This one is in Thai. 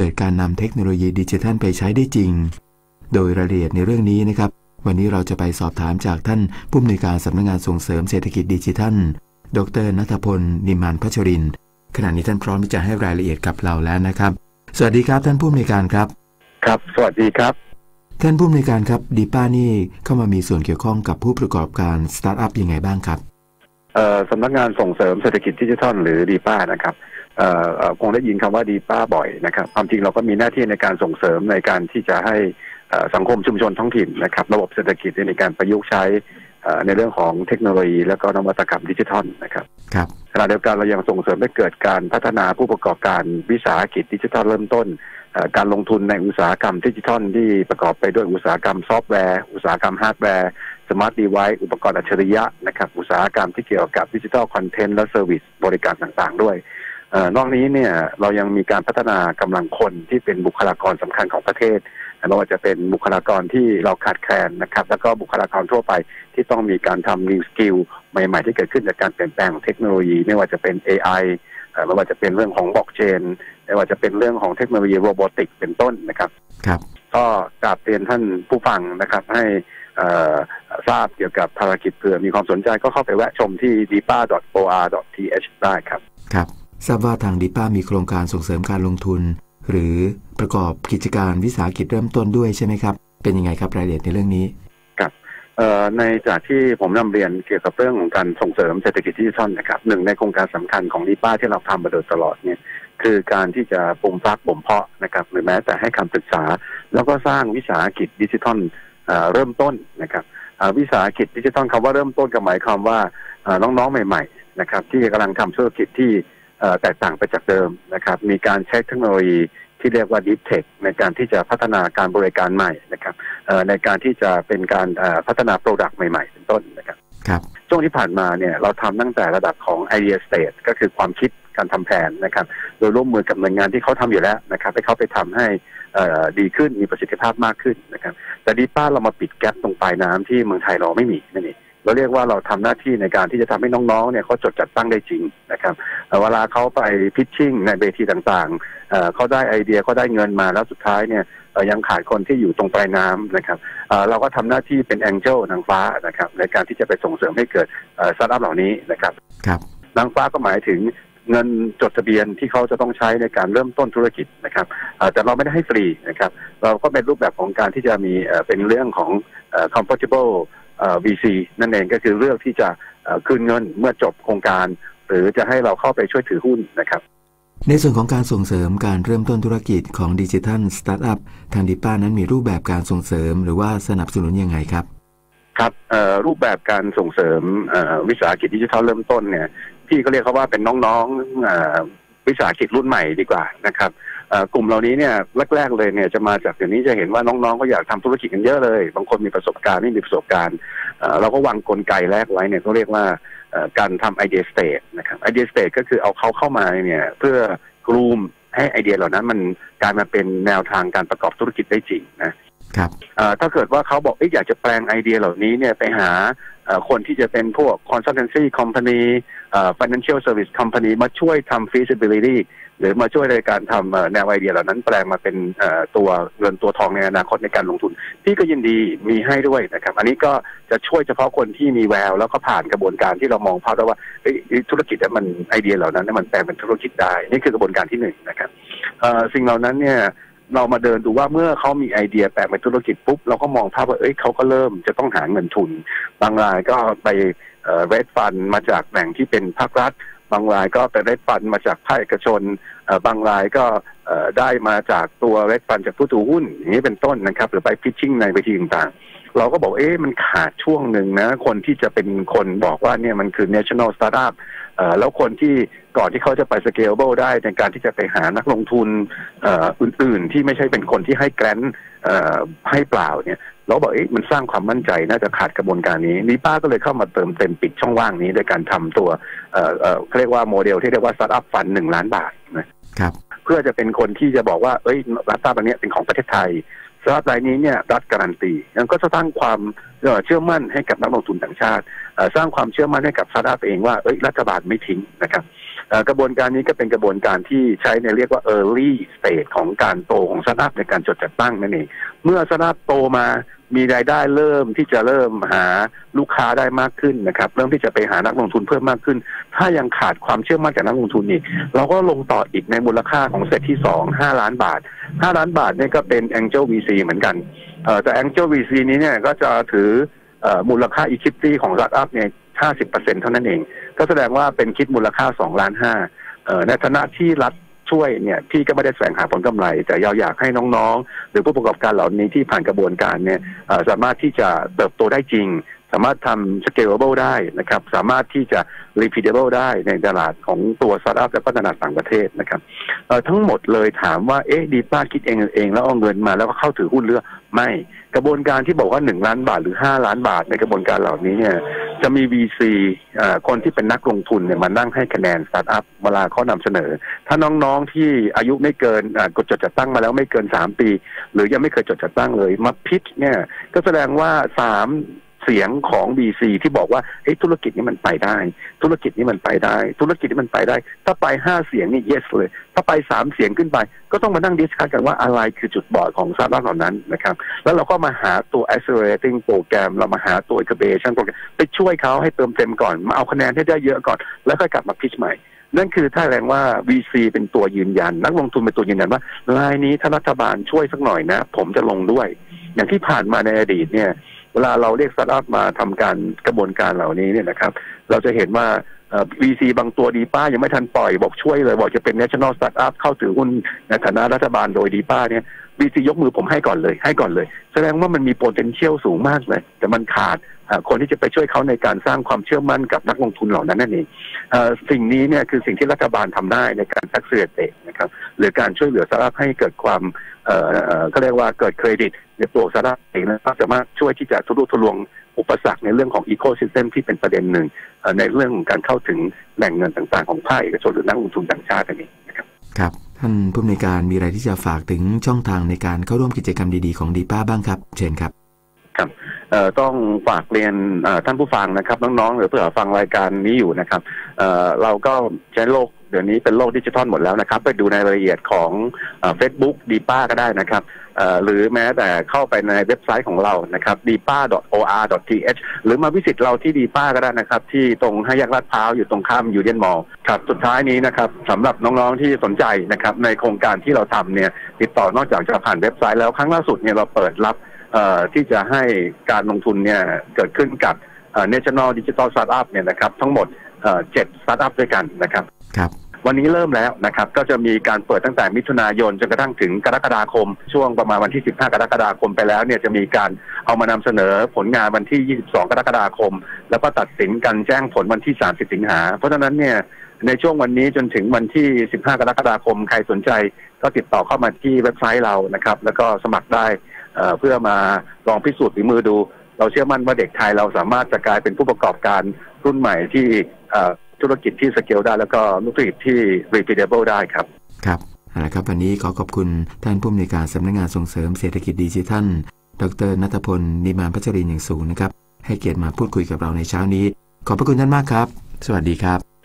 เปิดการนำเทคโนโลยีดิจิทัลไปใช้ได้จริง โดยรายละเอียดในเรื่องนี้นะครับ วันนี้เราจะไปสอบถามจากท่านผู้อำนวยการสำนักงานส่งเสริมเศรษฐกิจดิจิทัล ดร.ณัฐพล นิมมานพัชรินทร์ ขณะนี้ท่านพร้อมที่จะให้รายละเอียดกับเราแล้วนะครับ สวัสดีครับท่านผู้อำนวยการครับ ครับ สวัสดีครับ ท่านผู้อำนวยการครับ depa นี่เข้ามามีส่วนเกี่ยวข้องกับผู้ประกอบการสตาร์ทอัพยังไงบ้างครับเอ่อสำนักงานส่งเสริมเศรษฐกิจดิจิทัลหรือ depa นะครับเอ่อเอ่อ คงได้ยินคำว่า depa บ่อยนะครับ ความจริงเราก็มีหน้าที่ในการส่งเสริมในการที่จะให้เอ่อสังคมชุมชนท้องถิ่นนะครับ ระบบเศรษฐกิจในการประยุกต์ใช้เอ่อในเรื่องของเทคโนโลยี และก็นวัตกรรมดิจิทัลนะครับครับขณะเดียวกันเรายังส่งเสริมให้เกิดการพัฒนาผู้ประกอบการวิสาหกิจดิจิทัลเริ่มต้นเอ่อการลงทุนในอุตสาหกรรมดิจิทัลที่ประกอบไปด้วยอุตสาหกรรมซอฟต์แวร์ อุตสาหกรรมฮาร์ดแวร์ smart device อุปกรณ์อัจฉริยะนะครับอุตสาหกรรมที่เกี่ยวกับ digital content และ service บริการต่างๆ ด้วยเออ นอกนี้เนี่ยเรายังมีการพัฒนากำลังคนที่เป็นบุคลากรสำคัญของประเทศไม่ว่าจะเป็นบุคลากรที่เราขาดแคลนนะครับ แล้วก็บุคลากรทั่วไปที่ต้องมีการทำ new skill ใหม่ๆ ที่เกิดขึ้นจากการเปลี่ยนแปลงของเทคโนโลยี ไม่ว่าจะเป็น AI เอ่อไม่ว่าจะเป็นเรื่องของบล็อกเชนไม่ว่าจะเป็นเรื่องของเทคโนโลยีโรบอติกเป็นต้นนะครับครับก็กราบเรียนท่านผู้ฟังนะครับ ให้เอ่อทราบเกี่ยวกับภารกิจเผื่อมีความสนใจก็เข้าไปแวะชมที่ dipa.or.th ได้ครับครับ ทราบว่าทางดีป้ามีโครงการส่งเสริมการลงทุน หรือประกอบกิจการวิสาหกิจเริ่มต้นด้วยใช่ไหมครับ เป็นยังไงครับรายละเอียดในเรื่องนี้เอ่อในจากที่ผมนำเรียนเกี่ยวกับเรื่องของการส่งเสริมเศรษฐกิจดิจิทัลนะครับหนึ่งในโครงการสำคัญของดีป้าที่เราทำมาโดยตลอดเนี่ยคือการที่จะปรุงฟักบ่มเพาะนะครับหรือแม้แต่ให้คำปรึกษา แล้วก็สร้างวิสาหกิจดิจิทัลเริ่มต้นนะครับวิสาหกิจดิจิทัลคำว่าเริ่มต้นก็หมายความว่าน้องๆใหม่ ๆ นะครับ ที่กำลังทำธุรกิจที่ แตกต่างไปจากเดิมนะครับ มีการใช้เทคโนโลยีที่เรียกว่า Deep Tech ในการที่จะพัฒนาการบริการใหม่นะครับเอ่อในการที่จะเป็นการเอ่อพัฒนาโปรดักต์ใหม่ ๆ เป็นต้นนะครับครับช่วงที่ผ่านมาเนี่ยเราทำตั้งแต่ระดับของ idea stage ก็คือความคิดการทำแผนนะครับ โดยร่วมมือกับหน่วยงานที่เขาทำอยู่แล้วนะครับให้เขาไปทำให้เอ่อดีขึ้นมีประสิทธิภาพมากขึ้นนะครับ แต่ดีป้าเรามาปิดแกลบตรงปลายน้ำที่เมืองไทยเราไม่มีนั่นเอง เราเรียกว่าเราทำหน้าที่ในการที่จะทำให้น้องๆเนี่ยเขาจดจัดตั้งได้จริงนะครับเอ่อเวลาเขาไป pitching ในเวทีต่างๆเอ่อเขาได้ไอเดียเขาได้เงินมาแล้วสุดท้ายเนี่ยเอ่อยังขาดคนที่อยู่ตรงปลายน้ำนะครับเอ่อเราก็ทำหน้าที่เป็น angel นางฟ้านะครับในการที่จะไปส่งเสริมให้เกิดสตาร์ทอัพเหล่านี้นะครับครับนางฟ้าก็หมายถึงเงินจดทะเบียนที่เขาจะต้องใช้ในการเริ่มต้นธุรกิจนะครับเอ่อแต่เราไม่ได้ให้ฟรีนะครับ เราก็เป็นรูปแบบของการที่จะมีเอ่อเป็นเรื่องของเอ่อ comfortable เอ่อ VC นั่นเองก็คือเลือกที่จะเอ่อคืนเงินเมื่อจบโครงการ หรือจะให้เราเข้าไปช่วยถือหุ้นนะครับ ในส่วนของการส่งเสริมการเริ่มต้นธุรกิจของดิจิทัลสตาร์ทอัพทางดีป้านั้นมีรูปแบบการส่งเสริมหรือว่าสนับสนุนยังไงครับ ครับเอ่อรูปแบบการส่งเสริมเอ่อวิสาหกิจดิจิทัลเริ่มต้นเนี่ยพี่ก็เรียกเขาว่าเป็นน้องๆเอ่อวิสาหกิจรุ่นใหม่ดีกว่านะครับเอ่อ กลุ่มเหล่านี้เนี่ยแรกๆเลยเนี่ยจะมาจากเดี๋ยวนี้จะเห็นว่าน้องๆก็อยากทำธุรกิจกันเยอะเลย บางคนมีประสบการณ์ไม่มีประสบการณ์เราก็วางกลไกแรกไว้เนี่ยเขาเรียกว่าการทำ idea stage นะครับ idea stage ก็คือเอาเขาเข้ามาเนี่ยเพื่อ groom ให้ไอเดียเหล่านั้นมันกลายมาเป็นแนวทางการประกอบธุรกิจได้จริงนะ ครับถ้าเกิดว่าเขาบอกอยากจะแปลงไอเดียเหล่านี้เนี่ยไปหาคนที่จะเป็นพวก consultancy company financial service company มาช่วยทำ feasibility หรือมาช่วยในการทำแนวไอเดียเหล่านั้นแปลงมาเป็นตัวเงินตัวทองในอนาคตในการลงทุน พี่ก็ยินดีมีให้ด้วยนะครับ อันนี้ก็จะช่วยเฉพาะคนที่มีแวว แล้วก็ผ่านกระบวนการที่เรามองภาพได้ว่าธุรกิจมันไอเดียเหล่านั้นมันแปลงเป็นธุรกิจได้ นี่คือกระบวนการที่หนึ่งนะครับสิ่งเหล่านั้นเนี่ย เรามาเดินดูว่าเมื่อเขามีไอเดียแปลงเป็นธุรกิจปุ๊บเราก็มองภาพว่าเอ้ยเขาก็เริ่มจะต้องหาเงินทุน บางรายก็ไปเรดฟันมาจากแหล่งที่เป็นภาครัฐ บางรายก็ไปเรดฟันมาจากภาคเอกชนบางรายก็ได้มาจากตัวเรดฟันจากผู้ถือหุ้นอย่างนี้เป็นต้นนะครับ หรือไปพิชชิ่งในเวทีต่างๆ เราก็บอกเอ๊ะมันขาดช่วงหนึ่งนะ คนที่จะเป็นคนบอกว่าเนี่ยมันคือ national startup เอ่อแล้วคนที่ก่อนที่เขาจะไป scalable ได้ในการที่จะไปหานักลงทุนเอ่ออื่น ๆ ที่ไม่ใช่เป็นคนที่ให้แกรนเอ่อให้เปล่าเนี่ยเราบอกเอ๊ะมันสร้างความมั่นใจน่าจะขาดกระบวนการนี้ดีป้าก็เลยเข้ามาเติมเต็มปิดช่องว่างนี้โดยการทำตัวเอ่อเอ่อเขาเรียกว่าโมเดลที่เรียกว่า startup fund หนึ่งล้านบาทนะครับเพื่อจะเป็นคนที่จะบอกว่าเอ้ยสตาร์ทอัพนี้เป็นของประเทศไทย สตาร์ทรายนี้เนี่ยรัฐการันตีนั่นก็จะสร้างความเชื่อมั่นให้กับนักลงทุนต่างชาติ สร้างความเชื่อมั่นให้กับสตาร์ทอัพเองว่าเอ้ยรัฐบาลไม่ทิ้งนะครับ กระบวนการนี้ก็เป็นกระบวนการที่ใช้ในเรียกว่า early stage ของการโตของสตาร์ทอัพในการจดจัดตั้งนั่นเองเมื่อสตาร์ทอัพโตมามีรายได้เริ่มที่จะเริ่มหาลูกค้าได้มากขึ้นนะครับ เริ่มที่จะไปหานักลงทุนเพิ่มมากขึ้น ถ้ายังขาดความเชื่อมั่นจากนักลงทุนอีกเราก็ลงต่ออีกในมูลค่าของ stage ที่สองห้าล้านบาทห้าล้านบาทเนี่ยก็เป็น Angel VC เหมือนกันเอ่อแต่ Angel VC นี้เนี่ยก็จะถือเอ่อมูลค่า equity ของสตาร์ทอัพเนี่ย ห้าสิบเปอร์เซ็นต์เท่านั้นเอง ก็แสดงว่าเป็นคิดมูลค่าสองล้านห้าเอ่อในฐานะที่รัฐช่วยเนี่ยพี่ก็ไม่ได้แสวงหาผลกำไร แต่เราอยากให้น้องๆ หรือผู้ประกอบการเหล่านี้ที่ผ่านกระบวนการเนี่ยสามารถที่จะเติบโตได้จริง สามารถทำ scalable ได้นะครับ สามารถที่จะ repeatable ได้ในตลาดของตัว startup และพัฒนาต่างประเทศนะครับทั้งหมดเลยถามว่าเอ๊ะดีป้าคิดเองเอง แล้วเอาเงินมาแล้วก็เข้าถือหุ้นเรือไม่กระบวนการที่บอกว่าหนึ่งล้านบาทหรือห้าล้านบาทในกระบวนการเหล่านี้เนี่ย จะมี VC คนที่เป็นนักลงทุนเนี่ยมานั่งให้คะแนนสตาร์ทอัพเวลาเขานำเสนอ ถ้าน้องๆที่อายุไม่เกินกดจดจัดตั้งมาแล้วไม่เกินสามปี หรือยังไม่เคยจดจัดตั้งเลยมา pitch เนี่ย ก็แสดงว่าสาม เสียงของ VC ที่บอกว่าเฮ้ยธุรกิจนี้มันไปได้ ธุรกิจนี้มันไปได้ ธุรกิจนี้มันไปได้ ถ้าไปห้าเสียงนี่ yes เลย ถ้าไปสามเสียงขึ้นไป ก็ต้องมานั่ง discuss กันว่าอะไรคือจุดบอดของสตาร์ทอัพเหล่านั้นนะครับ แล้วเราก็มาหาตัว accelerating โปรแกรมเรามาหาตัว incubation โปรแกรมไปช่วยเขาให้เติมเต็มก่อน มาเอาคะแนนให้ได้เยอะก่อน แล้วค่อยกลับมาพิชใหม่นั่นคือถ้าแรงว่า VC เป็นตัวยืนยัน นักลงทุนเป็นตัวยืนยันว่ารายนี้ถ้ารัฐบาลช่วยสักหน่อยนะ ผมจะลงด้วย อย่างที่ผ่านมาในอดีตเนี่ย วลาเราเรียกสตาร์ทอัพมาทำการกระบวนการเหล่านี้เนี่ยนะครับ เราจะเห็นว่าเอ่อ VC บางตัวดีป้ายังไม่ทันปล่อยบอกช่วยเลย บอกจะเป็น national startup เข้าถือหุ้นในฐานะรัฐบาลโดยดีป้าเนี่ย VC ยกมือผมให้ก่อนเลย ให้ก่อนเลย แสดงว่ามันมี potential สูงมากเลย แต่มันขาดคนที่จะไปช่วยเขาในการสร้างความเชื่อมั่นกับนักลงทุนเหล่านั้นนั่นเองอสิ่งนี้เนี่ยคือสิ่งที่รัฐบาลทำได้ในการ accelerate นะครับหรือการช่วยเหลือสตาร์ทอัพให้เกิดความเอ่อเอ่อก็เรียกว่าเกิดเครดิต ในตัวสตาร์ทอัพเองนะครับสามารถช่วยที่จะทะลุทะลวงอุปสรรคในเรื่องของอีโค y ิสเต็มที่เป็นประเด็นหนึ่งเอ่อในเรื่องของการเข้าถึงแหล่งเงินต่างๆของภาคเอกชนหรือนักลงทุนต่างชาตินั่นเองนะครับครับท่านผู้อำนวยการมีอะไรที่จะฝากถึงช่องทางในการเข้าร่วมกิจกรรมดีๆของดีป้าบ้างครับ เชิญครับเอ่อต้องฝากเรียนเอ่อท่านผู้ฟังนะครับน้องๆหรือเผื่อฟังรายการนี้อยู่นะครับเอ่อเราก็ใช้โลกเดี๋ยวนี้เป็นโลกดิจิทัลหมดแล้วนะครับ ไปดูในรายละเอียดของเฟซบุ๊กดีป้าก็ได้นะครับเอ่อ หรือแม้แต่เข้าไปในเว็บไซต์ของเรานะครับ dipa.or.th หรือมา visit เราที่ดีป้าก็ได้นะครับ ที่ตรงห้าแยกลาดพร้าวอยู่ตรงข้ามยูเนี่ยนมอลล์ครับสุดท้ายนี้นะครับสำหรับน้องๆที่สนใจนะครับ ในโครงการที่เราทำเนี่ยติดต่อนอกจากจะผ่านเว็บไซต์แล้วครั้งล่าสุดเนี่ยเราเปิดรับที่จะให้การลงทุนเนี่ยเกิดขึ้นกับเอ่อ National Digital Startup เนี่ยนะครับ ทั้งหมดเจ็ดสตาร์ทอัพด้วยกันนะครับครับ วันนี้เริ่มแล้วนะครับก็จะมีการเปิดตั้งแต่มิถุนายนจนกระทั่งถึงกรกฎาคม ช่วงประมาณวันที่ 15 กรกฎาคมไปแล้วเนี่ยจะมีการเอามานำเสนอผลงานวันที่ 22 กรกฎาคม แล้วก็ตัดสินกันแจ้งผลวันที่ 30 สิงหา เพราะฉะนั้นเนี่ยในช่วงวันนี้จนถึงวันที่ 15 กรกฎาคม ใครสนใจก็ติดต่อเข้ามาที่เว็บไซต์เรานะครับ แล้วก็สมัครได้เพื่อมาลองพิสูจน์ฝีมือดู เราเชื่อมั่นว่าเด็กไทยเราสามารถจะกลายเป็นผู้ประกอบการรุ่นใหม่ที่ ธุรกิจที่สเกลได้ แล้วก็ธุรกิจที่ repeatable ได้ครับครับเอาละครับวันนี้ขอขอบคุณท่านผู้อำนวยการสำนักงานส่งเสริมเศรษฐกิจดิจิทัล ดรนัทพลนิมานพัชรินอย่างสูงนะครับ ให้เกียรติมาพูดคุยกับเราในเช้านี้ ขอบพระคุณท่านมากครับ สวัสดีครับ